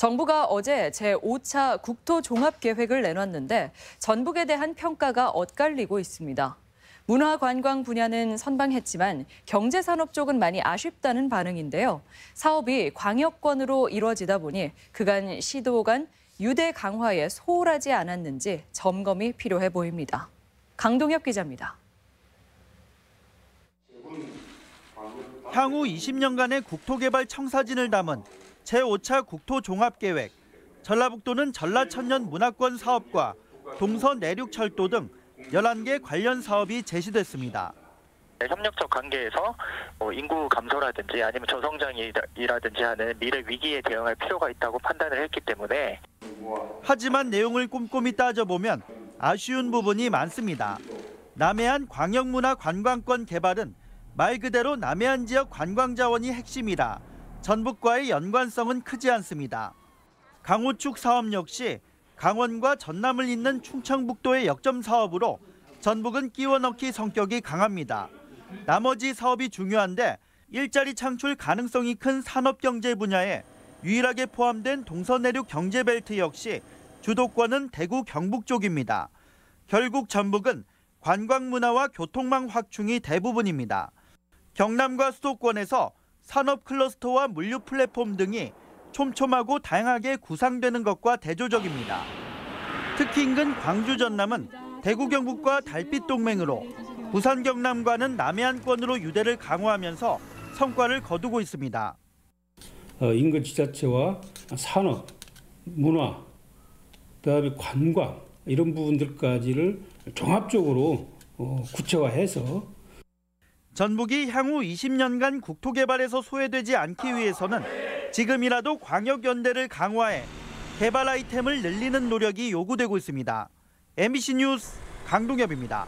정부가 어제 제5차 국토종합계획을 내놨는데 전북에 대한 평가가 엇갈리고 있습니다. 문화관광 분야는 선방했지만 경제산업 쪽은 많이 아쉽다는 반응인데요. 사업이 광역권으로 이뤄지다 보니 그간 시도 간 유대 강화에 소홀하지 않았는지 점검이 필요해 보입니다. 강동엽 기자입니다. 향후 20년간의 국토개발 청사진을 담은 제5차 국토종합계획. 전라북도는 전라천년 문화권 사업과 동서 내륙철도 등 11개 관련 사업이 제시됐습니다. 협력적 관계에서 뭐 인구 감소라든지 아니면 저성장이라든지 하는 미래 위기에 대응할 필요가 있다고 판단을 했기 때문에 하지만 내용을 꼼꼼히 따져보면 아쉬운 부분이 많습니다. 남해안 광역문화 관광권 개발은 말 그대로 남해안 지역 관광 자원이 핵심이라 전북과의 연관성은 크지 않습니다. 강호축 사업 역시 강원과 전남을 잇는 충청북도의 역점 사업으로 전북은 끼워 넣기 성격이 강합니다. 나머지 사업이 중요한데 일자리 창출 가능성이 큰 산업경제 분야에 유일하게 포함된 동서내륙 경제벨트 역시 주도권은 대구 경북 쪽입니다. 결국 전북은 관광 문화와 교통망 확충이 대부분입니다. 경남과 수도권에서 산업 클러스터와 물류 플랫폼 등이 촘촘하고 다양하게 구상되는 것과 대조적입니다. 특히 인근 광주 전남은 대구 경북과 달빛 동맹으로 부산 경남과는 남해안권으로 유대를 강화하면서 성과를 거두고 있습니다. 어, 인근 지자체와 산업, 문화, 그다음에 관광 이런 부분들까지를 종합적으로 어, 구체화해서 전북이 향후 20년간 국토개발에서 소외되지 않기 위해서는 지금이라도 광역연대를 강화해 개발 아이템을 늘리는 노력이 요구되고 있습니다. MBC 뉴스 강동엽입니다.